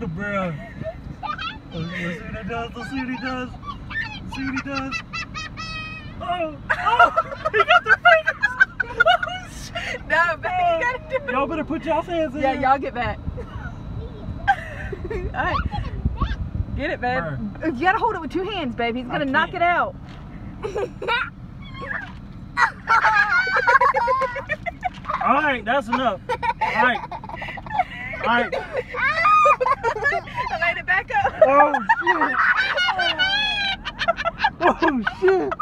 Bruh. Let's see what he does. Let's see what he does. Let's See what he does. Oh, oh, he got their fingers. No, baby, you gotta do it. Oh, y'all better put y'all's hands in. Yeah, y'all get back. All right. Get it, babe. Burn. You gotta hold it with two hands, baby. He's gonna knock it out. All right, that's enough. All right. All right. Oh shit! Oh shit!